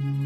Mm-hmm.